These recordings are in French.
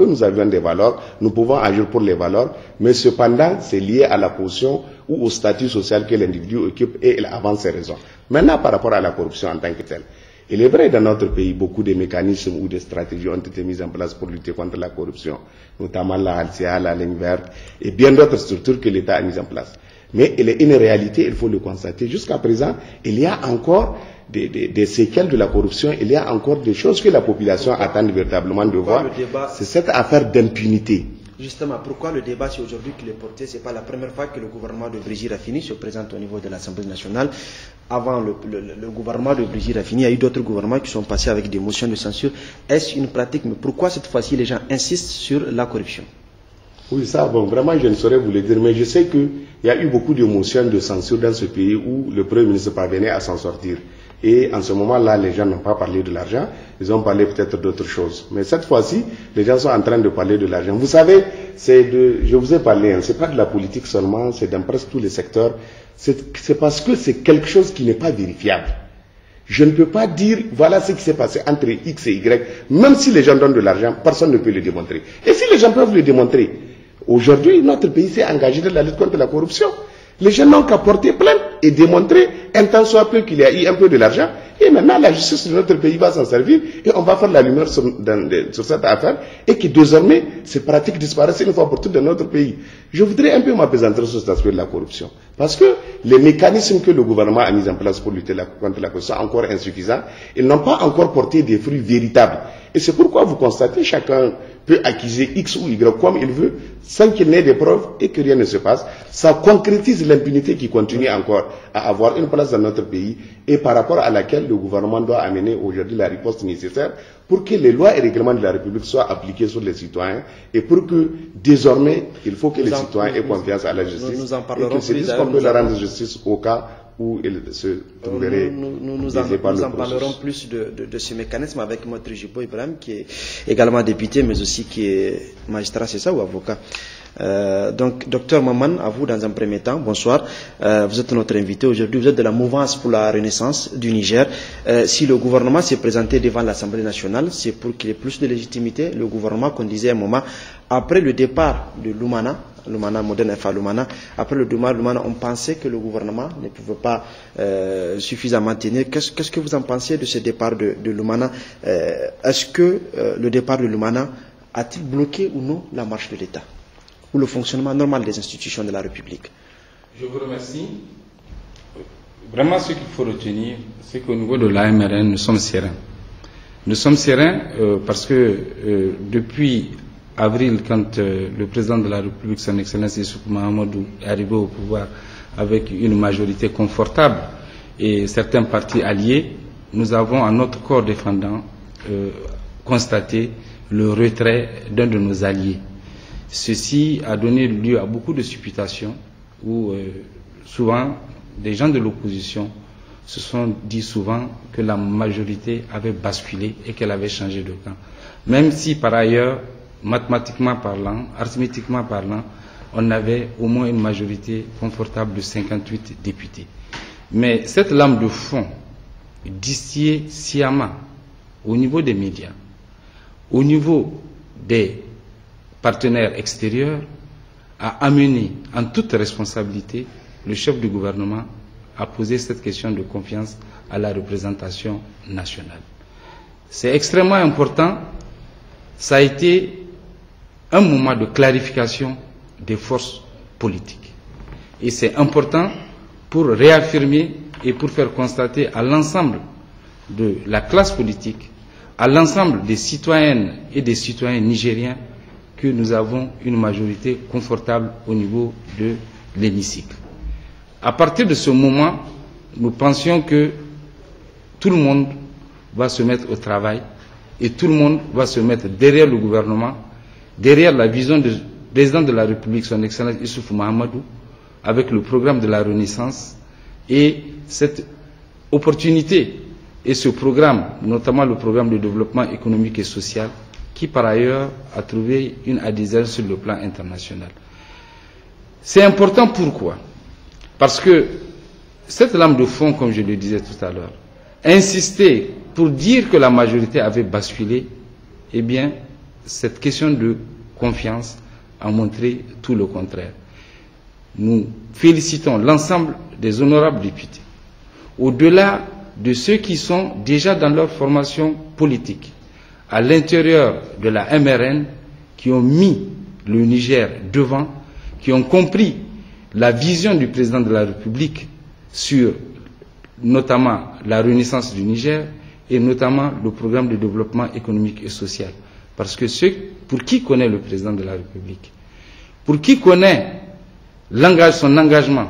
que nous avions des valeurs, nous pouvons agir pour les valeurs, mais cependant, c'est lié à la position ou au statut social que l'individu occupe et il avance ses raisons. Maintenant, par rapport à la corruption en tant que telle, il est vrai dans notre pays, beaucoup de mécanismes ou de stratégies ont été mis en place pour lutter contre la corruption, notamment la Halcia, la ligne verte et bien d'autres structures que l'État a mises en place. Mais il est une réalité, il faut le constater. Jusqu'à présent, il y a encore des, des, des, séquelles de la corruption, il y a encore des choses que la population attend véritablement de voir. C'est cette affaire d'impunité. Justement, pourquoi le débat, c'est aujourd'hui qu'il est porté Ce n'est pas la première fois que le gouvernement de Brigitte Raffini se présente au niveau de l'Assemblée nationale. Avant le, le, le, gouvernement de Brigitte Raffini, il y a eu d'autres gouvernements qui sont passés avec des motions de censure. Est-ce une pratique? Mais pourquoi cette fois-ci les gens insistent sur la corruption? Oui, ça, bon, vraiment, je ne saurais vous le dire, mais je sais qu'il y a eu beaucoup de motions de censure dans ce pays où le Premier ministre parvenait à s'en sortir. Et en ce moment-là, les gens n'ont pas parlé de l'argent, ils ont parlé peut-être d'autres choses. Mais cette fois-ci, les gens sont en train de parler de l'argent. Vous savez, c'est de, je vous ai parlé, hein, c'est pas de la politique seulement, c'est dans presque tous les secteurs. C'est parce que c'est quelque chose qui n'est pas vérifiable. Je ne peux pas dire, voilà ce qui s'est passé entre X et Y. Même si les gens donnent de l'argent, personne ne peut le démontrer. Et si les gens peuvent le démontrer, aujourd'hui, notre pays s'est engagé dans la lutte contre la corruption. Les gens n'ont qu'à porter plainte et démontrer un temps soit peu qu'il y a eu un peu de l'argent. Et maintenant, la justice de notre pays va s'en servir et on va faire la lumière sur, cette affaire et que désormais, ces pratiques disparaissent une fois pour toutes dans notre pays. Je voudrais un peu m'apesantir sur cet aspect de la corruption. Parce que les mécanismes que le gouvernement a mis en place pour lutter contre la corruption sont encore insuffisants. Ils n'ont pas encore porté des fruits véritables. Et c'est pourquoi vous constatez, chacun peut accuser X ou Y comme il veut, sans qu'il n'ait des preuves et que rien ne se passe. Ça concrétise l'impunité qui continue encore à avoir une place dans notre pays et par rapport à laquelle le gouvernement doit amener aujourd'hui la riposte nécessaire pour que les lois et règlements de la République soient appliqués sur les citoyens et pour que désormais, il faut que les citoyens aient confiance à la justice nous en et que c'est qu'on peut leur rendre justice au cas où il se trouverait nous, nous, nous, en, nous en parlerons plus de, de, de, ce mécanisme avec Maître Jibo Ibrahim, qui est également député, mais aussi qui est magistrat, c'est ça, ou avocat euh, donc, docteur Maman, à vous dans un premier temps, bonsoir. Euh, vous êtes notre invité aujourd'hui. Vous êtes de la mouvance pour la renaissance du Niger. Euh, si le gouvernement s'est présenté devant l'Assemblée nationale, c'est pour qu'il y ait plus de légitimité. Le gouvernement, qu'on disait à un moment, après le départ de Lumana, Lumana, moderne FA Lumana, après le de Lumana, on pensait que le gouvernement ne pouvait pas euh, suffisamment tenir. Qu'est-ce qu que vous en pensez de ce départ de, de Lumana euh, Est-ce que euh, le départ de Lumana a-t-il bloqué ou non la marche de l'État ou le fonctionnement normal des institutions de la République? Je vous remercie. Vraiment, ce qu'il faut retenir, c'est qu'au niveau de l'AMRN, nous sommes sereins. Nous sommes sereins parce que depuis avril, quand euh, le président de la République, son Excellence Issouf Mahamadou, est arrivé au pouvoir avec une majorité confortable et certains partis alliés, nous avons à notre corps défendant constaté le retrait d'un de nos alliés. Ceci a donné lieu à beaucoup de supputations où euh, souvent des gens de l'opposition se sont dit souvent que la majorité avait basculé et qu'elle avait changé de camp. Même si par ailleurs, mathématiquement parlant, arithmétiquement parlant, on avait au moins une majorité confortable de 58 députés. Mais cette lame de fond, distillée sciemment au niveau des médias, au niveau des partenaire extérieur a amené en toute responsabilité le chef du gouvernement à poser cette question de confiance à la représentation nationale. C'est extrêmement important. Ça a été un moment de clarification des forces politiques. Et c'est important pour réaffirmer et pour faire constater à l'ensemble de la classe politique, à l'ensemble des citoyennes et des citoyens nigériens que nous avons une majorité confortable au niveau de l'hémicycle. À partir de ce moment, nous pensions que tout le monde va se mettre au travail et tout le monde va se mettre derrière le gouvernement, derrière la vision du président de la République, son Excellence Issouf Mahamadou, avec le programme de la Renaissance et cette opportunité et ce programme, notamment le programme de développement économique et social, qui par ailleurs a trouvé une adhésion sur le plan international. C'est important pourquoi? Parce que cette lame de fond, comme je le disais tout à l'heure, insister pour dire que la majorité avait basculé, eh bien, cette question de confiance a montré tout le contraire. Nous félicitons l'ensemble des honorables députés. Au-delà de ceux qui sont déjà dans leur formation politique, à l'intérieur de la MRN, qui ont mis le Niger devant, qui ont compris la vision du président de la République sur notamment la renaissance du Niger et notamment le programme de développement économique et social. Parce que pour qui connaît le président de la République, pour qui connaît son engagement,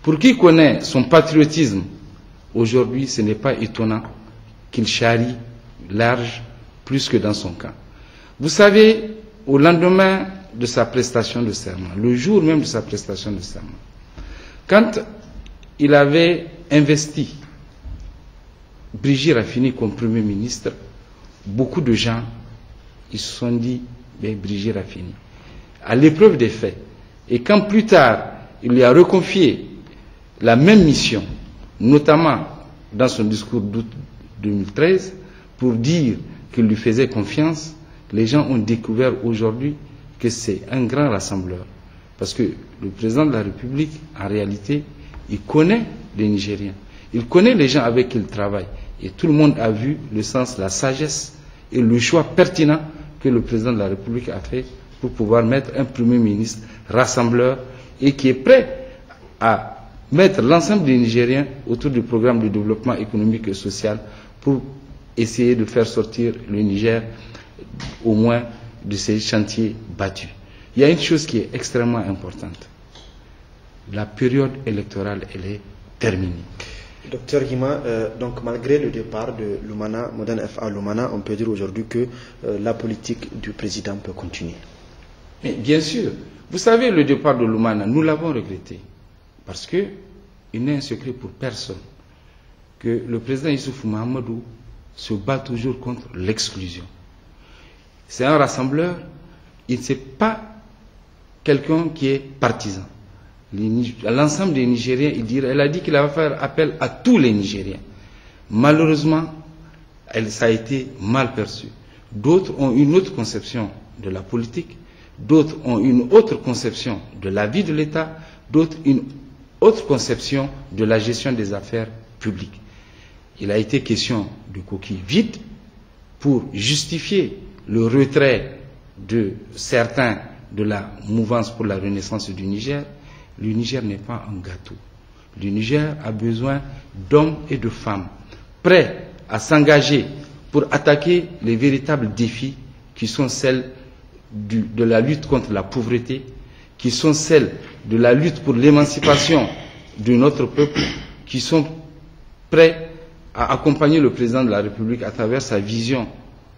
pour qui connaît son patriotisme, aujourd'hui ce n'est pas étonnant qu'il charrie large plus que dans son camp. Vous savez, au lendemain de sa prestation de serment, le jour même de sa prestation de serment, quand il avait investi Brigitte Raffini comme Premier ministre, beaucoup de gens ils se sont dit, ben, Brigitte Raffini, à l'épreuve des faits, et quand plus tard il lui a reconfié la même mission, notamment dans son discours d'août 2013, pour dire qu'il lui faisait confiance, les gens ont découvert aujourd'hui que c'est un grand rassembleur. Parce que le président de la République, en réalité, il connaît les Nigériens. Il connaît les gens avec qui il travaille. Et tout le monde a vu le sens, la sagesse et le choix pertinent que le président de la République a fait pour pouvoir mettre un Premier ministre rassembleur et qui est prêt à mettre l'ensemble des Nigériens autour du programme de développement économique et social pour essayer de faire sortir le Niger au moins de ces chantiers battus. Il y a une chose qui est extrêmement importante. La période électorale, elle est terminée. Docteur Guima, euh, donc malgré le départ de Lumana, Modern FA Lumana, on peut dire aujourd'hui que euh, la politique du président peut continuer. Mais bien sûr. Vous savez, le départ de Lumana, nous l'avons regretté. Parce que il n'est un secret pour personne que le président Issoufou Mahamadou se bat toujours contre l'exclusion. C'est un rassembleur, il ne sait pas quelqu'un qui est partisan l'ensemble des Nigériens, elle a dit qu'il va faire appel à tous les Nigériens. Malheureusement, ça a été mal perçu. D'autres ont une autre conception de la politique, d'autres ont une autre conception de la vie de l'État, d'autres une autre conception de la gestion des affaires publiques. Il a été question de coquilles vides pour justifier le retrait de certains de la mouvance pour la renaissance du Niger, le Niger n'est pas un gâteau. Le Niger a besoin d'hommes et de femmes prêts à s'engager pour attaquer les véritables défis qui sont celles de la lutte contre la pauvreté, qui sont celles de la lutte pour l'émancipation de notre peuple, qui sont prêts à accompagner le président de la République à travers sa vision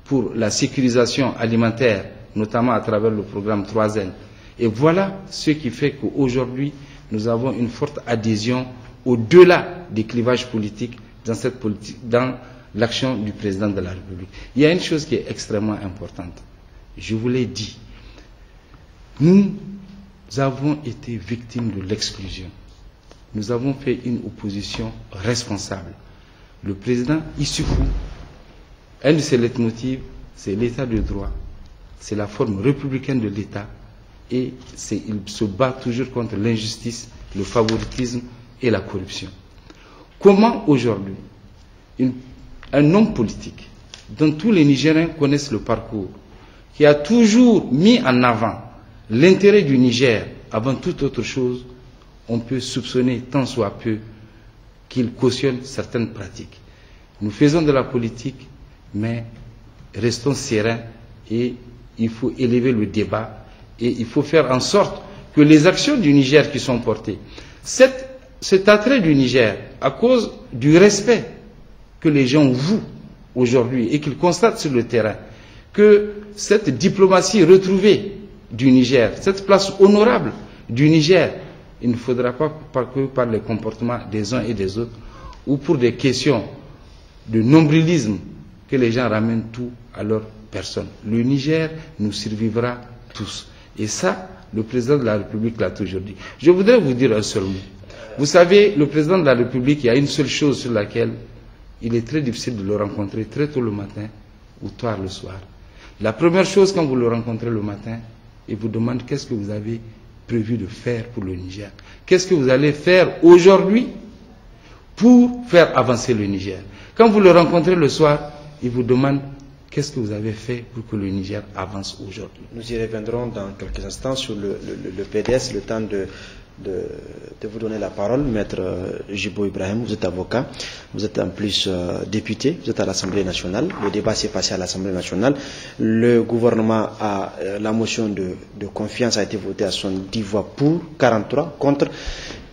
pour la sécurisation alimentaire, notamment à travers le programme 3N, et voilà ce qui fait qu'aujourd'hui, nous avons une forte adhésion au-delà des clivages politiques dans, l'action du président de la République. Il y a une chose qui est extrêmement importante. Je vous l'ai dit. Nous avons été victimes de l'exclusion. Nous avons fait une opposition responsable. Le président Issoufou, un de ses leitmotivs, c'est l'état de droit. C'est la forme républicaine de l'État et il se bat toujours contre l'injustice, le favoritisme et la corruption. Comment aujourd'hui un homme politique dont tous les Nigériens connaissent le parcours, qui a toujours mis en avant l'intérêt du Niger avant toute autre chose, on peut soupçonner tant soit peu qu'il cautionne certaines pratiques. Nous faisons de la politique, mais restons sereins et il faut élever le débat et il faut faire en sorte que les actions du Niger qui sont portées, cet attrait du Niger, à cause du respect que les gens vouent aujourd'hui et qu'ils constatent sur le terrain, que cette diplomatie retrouvée du Niger, cette place honorable du Niger, il ne faudra pas que par les comportements des uns et des autres ou pour des questions de nombrilisme que les gens ramènent tout à leur personne. Le Niger nous survivra tous. Et ça, le président de la République l'a toujours dit. Je voudrais vous dire un seul mot. Vous savez, le président de la République, il y a une seule chose sur laquelle il est très difficile de le rencontrer très tôt le matin ou tard le soir. La première chose quand vous le rencontrez le matin, il vous demande qu'est-ce que vous avez prévu de faire pour le Niger. Qu'est-ce que vous allez faire aujourd'hui pour faire avancer le Niger. Quand vous le rencontrez le soir, il vous demande qu'est-ce que vous avez fait pour que le Niger avance aujourd'hui? Nous y reviendrons dans quelques instants sur le, le PDS, le temps de, vous donner la parole, maître Jibo Ibrahim. Vous êtes avocat, vous êtes en plus euh, député, vous êtes à l'Assemblée nationale. Le débat s'est passé à l'Assemblée nationale. Le gouvernement a euh, la motion de, confiance a été votée à 70 voix pour, 43 contre.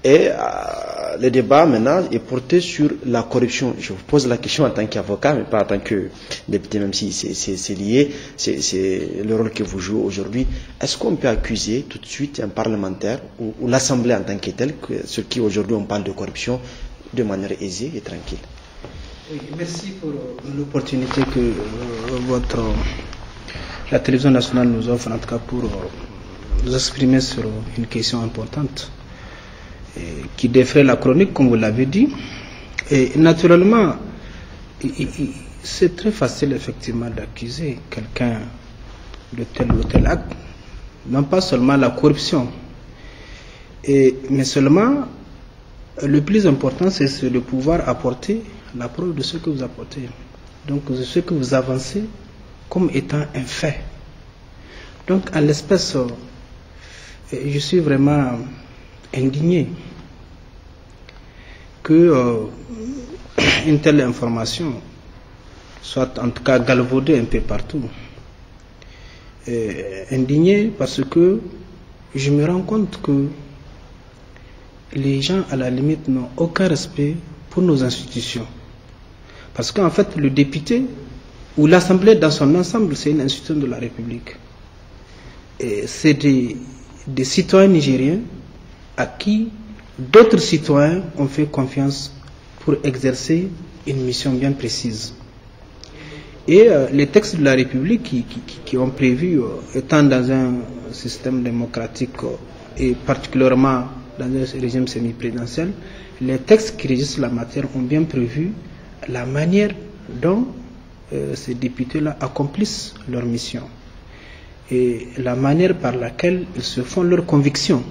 Et euh, le débat maintenant est porté sur la corruption. Je vous pose la question en tant qu'avocat, mais pas en tant que député, même si c'est lié, c'est le rôle que vous jouez aujourd'hui. Est-ce qu'on peut accuser tout de suite un parlementaire ou, l'Assemblée en tant que telle, ce qui aujourd'hui on parle de corruption, de manière aisée et tranquille? Merci pour l'opportunité que euh, votre, la télévision nationale nous offre, en tout cas pour euh, nous exprimer sur une question importante qui défrait la chronique, comme vous l'avez dit. Et naturellement, c'est très facile effectivement d'accuser quelqu'un de tel ou tel acte, non pas seulement la corruption, mais seulement le plus important, c'est de pouvoir apporter la preuve de ce que vous apportez. Donc, de ce que vous avancez comme étant un fait. Donc, à l'espèce, je suis vraiment indigné que euh, une telle information soit en tout cas galvaudée un peu partout. Indigné parce que je me rends compte que les gens à la limite n'ont aucun respect pour nos institutions. Parce qu'en fait, le député ou l'Assemblée dans son ensemble, c'est une institution de la République. C'est des citoyens nigériens à qui d'autres citoyens ont fait confiance pour exercer une mission bien précise. Et euh, les textes de la République qui, ont prévu, euh, étant dans un système démocratique euh, et particulièrement dans un régime semi-présidentiel, les textes qui régissent la matière ont bien prévu la manière dont ces députés-là accomplissent leur mission et la manière par laquelle ils se font leurs convictions.